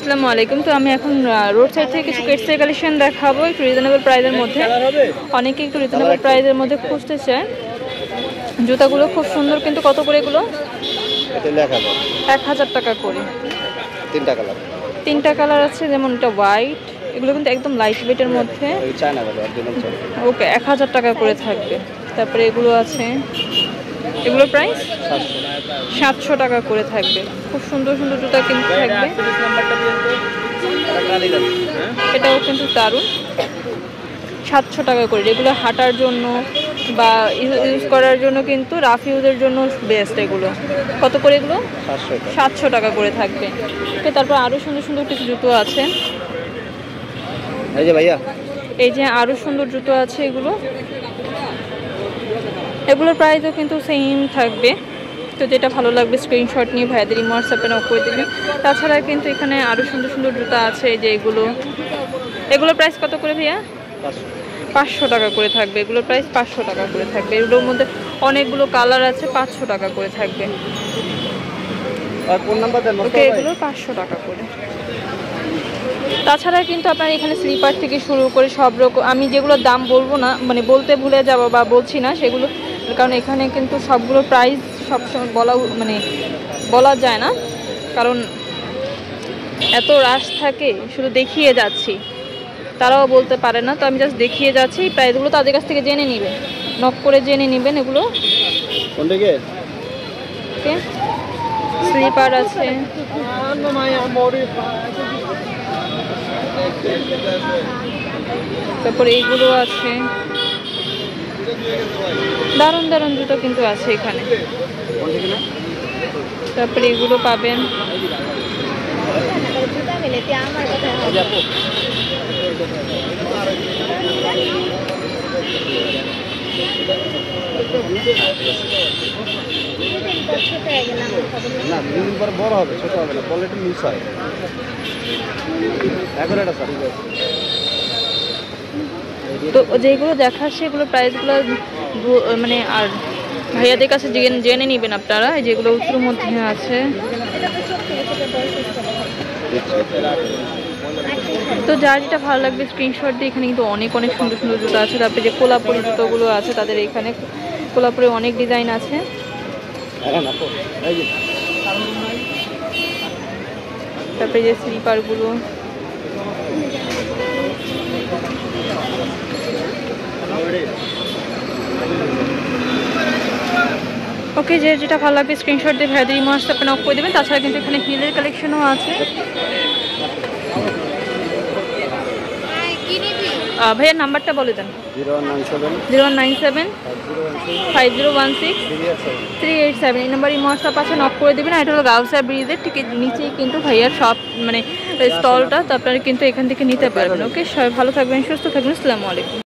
আসসালামু আলাইকুম। তো আমি এখন রোড সাইড থেকে কিছু কেটসের কালেকশন দেখাবো একটু রিজনেবল প্রাইজের মধ্যে। অনেকে একটু রিজনেবল প্রাইজের মধ্যে খুঁজতে চায়। জুতাগুলো খুব সুন্দর কিন্তু কত করে এগুলো? এক হাজার টাকা করে। তিনটা কালার তিনটা কালার আছে যেমন এটা হোয়াইট এগুলো কিন্তু একদম লাইট ওয়েটের মধ্যে। ওকে এক হাজার টাকা করে থাকবে। তারপরে এগুলো আছে। এগুলোর প্রাইস সাতশো টাকা করে থাকবে। খুব সুন্দর সুন্দর জুতা কিন্তু থাকবে। এটাও কিন্তু দারুণ। সাতশো টাকা করে। এগুলো হাঁটার জন্য বা ইউজ করার জন্য কিন্তু রাফ ইউজের জন্য বেস্ট এগুলো। কত করে এগুলো? সাতশো সাতশো টাকা করে থাকবে। ওকে তারপর আরও সুন্দর সুন্দর কিছু জুতো আছে। এই যে ভাইয়া। এই যে আরও সুন্দর জুতো আছে এগুলো। এগুলোর প্রাইসও কিন্তু সেম থাকবে। তো যেটা ভালো লাগবে স্ক্রিনশট নিয়ে ভাইদের ইমো হোয়াটসঅ্যাপে নক করে দেবেন তাছাড়া কিন্তু এখানে আরও সুন্দর সুন্দর জুতা আছে এই যে এগুলো। এগুলোর প্রাইস কত করে ভাইয়া? পাঁচশো টাকা করে থাকবে। এগুলোর প্রাইস পাঁচশো টাকা করে থাকবে। এগুলোর মধ্যে অনেকগুলো কালার আছে পাঁচশো টাকা করে থাকবে। ওকে এগুলো পাঁচশো টাকা করে। তাছাড়া কিন্তু আপনার এখানে স্লিপার থেকে শুরু করে সব রকম আমি যেগুলোর দাম বলব না মানে বলতে ভুলে যাব বা বলছি না সেগুলো কারণ এখানে কিন্তু সবগুলো প্রাইস সবসময় বলা মানে বলা যায় না। কারণ এত রাশ থাকে শুধু দেখিয়ে যাচ্ছি। তারাও বলতে পারে না তো আমি জাস্ট দেখিয়ে যাচ্ছি প্রাইসগুলো তাদের কাছ থেকে জেনে নেবেন নক করে জেনে নেবেন এগুলো। ওকে স্লিপার আছে। তারপরে এইগুলো আছে। দারুণ দারুণ জুতো কিন্তু আছে এখানে। তারপরে এগুলো পাবেন। বড় হবে, ছোট হবে না কোয়ালিটি মিস হয়। এখন এটা স্যার তো যেগুলো দেখার সেগুলো প্রাইসগুলো মানে আর ভাইয়াদের কাছে জেনে- নেবেন আপনারা যেগুলো উঁচুর মধ্যে আছে। তো যার যেটা ভালো লাগবে স্ক্রিনশট দিয়ে, এখানে কিন্তু অনেক অনেক সুন্দর সুন্দর জুতো আছে। তারপরে যে কোলাপুরি জুতোগুলো আছে, তাদের এখানে কোলাপুরে অনেক ডিজাইন আছে। যে তারপরে যে স্লিপারগুলো ওকে যে যেটা ভালো লাগবে স্ক্রিনশট দিয়ে ভাইদের ইমো আপনি অফ করে দেবেন। তাছাড়া কিন্তু এখানে হিলের কালেকশনও আছে। ভাইয়ার নাম্বারটা বলে দেন। Zero nine seven. Zero nine seven. Five zero one one six. Three eight seven. এই নাম্বার ইমো হোয়াটসঅ্যাপ আছে নক করে দেবেন। আর এটা হলো গাউসা ব্রিজের ঠিক নিচেই কিন্তু ভাইয়ার সব মানে স্টলটা তো আপনারা কিন্তু এখান থেকে নিতে পারবেন। ওকে সবাই ভালো থাকবেন সুস্থ থাকবেন। আসসালামু আলাইকুম।